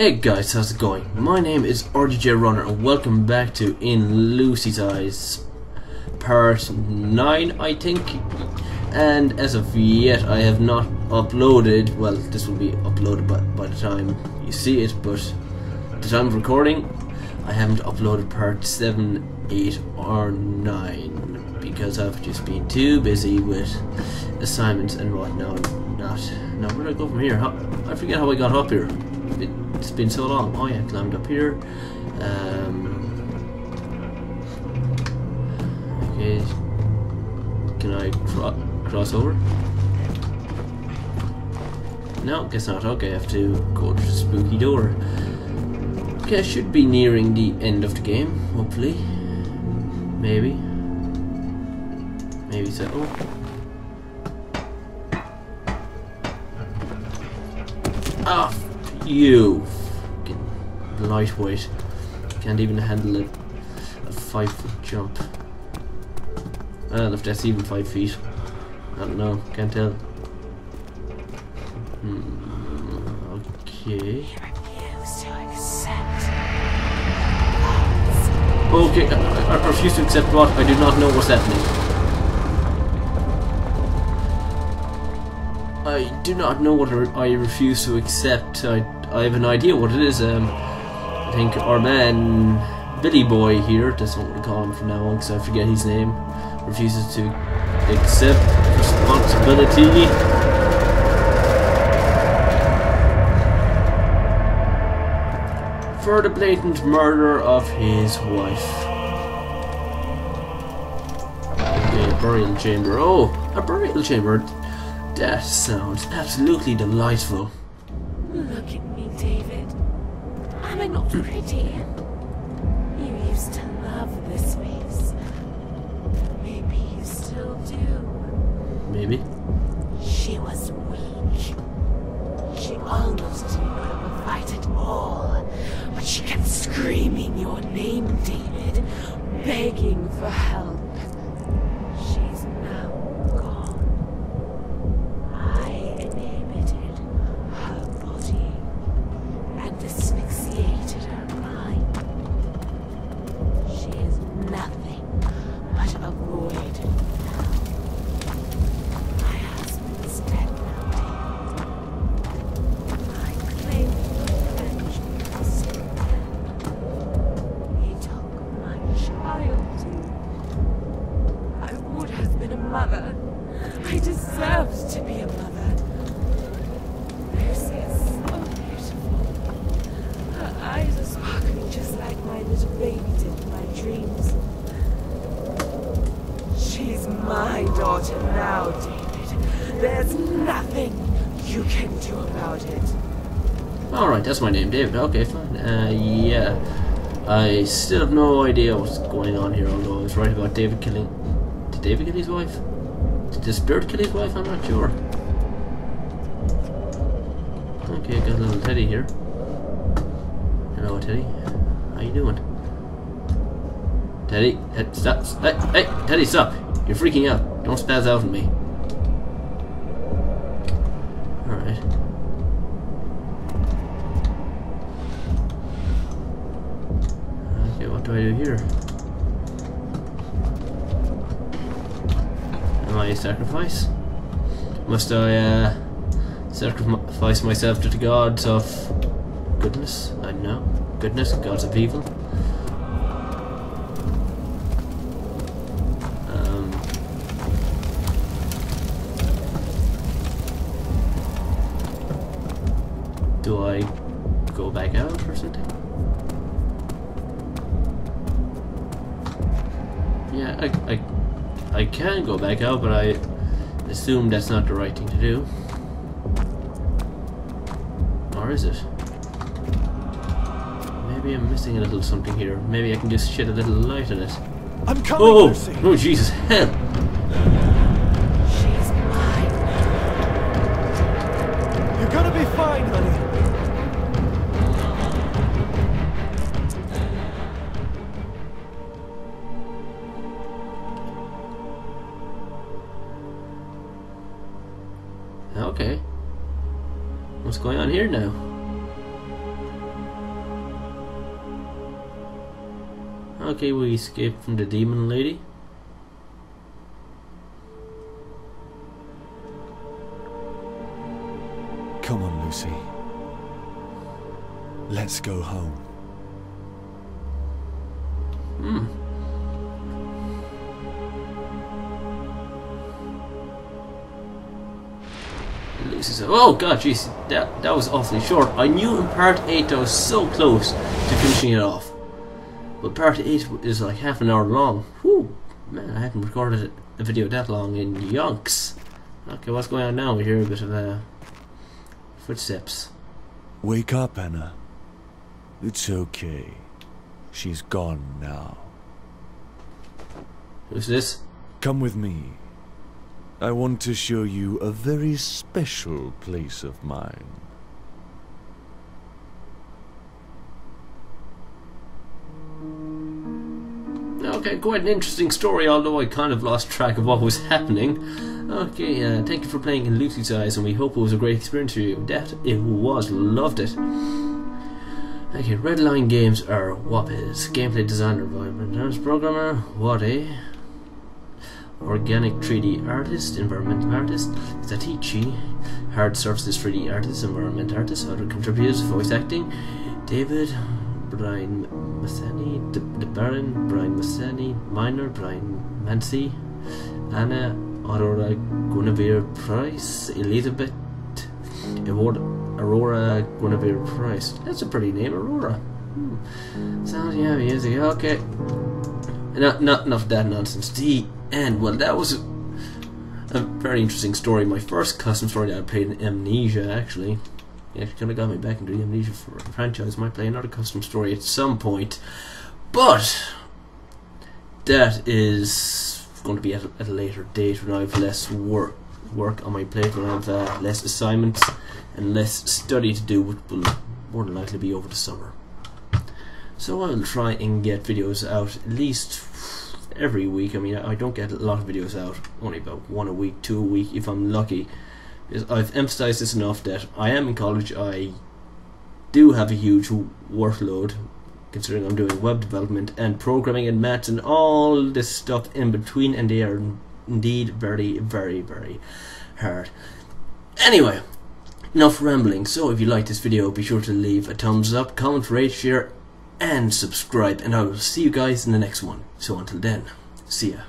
Hey guys, how's it going? My name is RGJ Runner and welcome back to In Lucy's Eyes part 9 I think and as of yet I have not uploaded well this will be uploaded by, by the time you see it but the time of recording I haven't uploaded part 7, 8 or 9 because I've just been too busy with assignments and whatnot not now where do I go from here? How, I forget how I got up here it's been so long. Oh yeah, climbed up here. Um, okay, can I cro cross over? No, guess not. Okay, I have to go to the spooky door. Okay, I should be nearing the end of the game, hopefully. Maybe. Maybe so. Oh. Ah, you lightweight. Can't even handle it. A five foot jump. Well, if that's even five feet. I don't know, can't tell. Hmm, okay. Okay, I, I refuse to accept what? I do not know what's happening. I do not know what I refuse to accept. I, I have an idea what it is. Um, I think our man Billy Boy here, that's what we call him from now on because I forget his name, refuses to accept responsibility. For the blatant murder of his wife. Okay, a burial chamber. Oh, a burial chamber. That sounds absolutely delightful. Look at me, David. Am I not pretty? You used to love this face. Maybe you still do. Maybe. She was weak. She almost didn't put up a fight at all. But she kept screaming your name, David, begging for help. Alright, that's my name, David. Okay, fine. Uh, yeah. I still have no idea what's going on here, although I was right about David killing... Did David kill his wife? Did the spirit kill his wife? I'm not sure. Okay, got a little Teddy here. Hello, Teddy. How you doing? Teddy, Ted, stop. Hey, hey, Teddy, stop. You're freaking out. Don't spaz out on me. Alright. Do here? Am I a sacrifice? Must I, uh, sacrifice myself to the gods of goodness? I know. Goodness, gods of evil? Um, do I go back out or something? Yeah, I, I, I can go back out, but I assume that's not the right thing to do. Or is it? Maybe I'm missing a little something here. Maybe I can just shed a little light on it. I'm coming, Oh! Lucy. Oh, Jesus, hell! She's mine. You're gonna be fine, honey. Okay. What's going on here now? Okay, we escaped from the demon lady. Come on, Lucy. Let's go home. Hmm. "Oh God, jeez, that that was awfully short. I knew in part eight I was so close to finishing it off, but part eight is like half an hour long. Whew, man, I haven't recorded a video that long in yonks. Okay, what's going on now? We hear a bit of uh, footsteps. Wake up, Anna. It's okay. She's gone now. Who's this? Come with me. I want to show you a very special place of mine. Okay, quite an interesting story, although I kind of lost track of what was happening. Okay, uh, thank you for playing in Lucy's Eyes, and we hope it was a great experience for you. That it was, loved it. Okay, Red Line Games are Wapis, gameplay designer, environment programmer, Wade, organic 3D artist, environmental artist, Zatichi, hard surfaces 3D artist, environment artist, other contributors, voice acting, David, Brian Massani, the, Baron, Brian Massani, Minor, Brian Mancy, Anna, Aurora Guinevere Price, Elizabeth, Award, Aurora Guinevere Price. That's a pretty name, Aurora. Hmm. Sounds yeah, music. Okay. Not, not enough of that nonsense. The end. Well, that was a, a very interesting story. My first custom story that I played in Amnesia, actually. It kind of got me back into the Amnesia for franchise. Might play another custom story at some point. But that is going to be at a, at a later date when I have less work work on my plate, when I have uh, less assignments and less study to do, which will more than likely be over the summer. So I will try and get videos out at least every week. I mean, I don't get a lot of videos out, only about one a week, two a week if I'm lucky. I've emphasized this enough that I am in college, I do have a huge workload considering I'm doing web development and programming and maths and all this stuff in between, and they are indeed very, very, very hard. Anyway, enough rambling. So if you like this video, be sure to leave a thumbs up, comment, rate, share, and subscribe. And I will see you guys in the next one. So until then, see ya.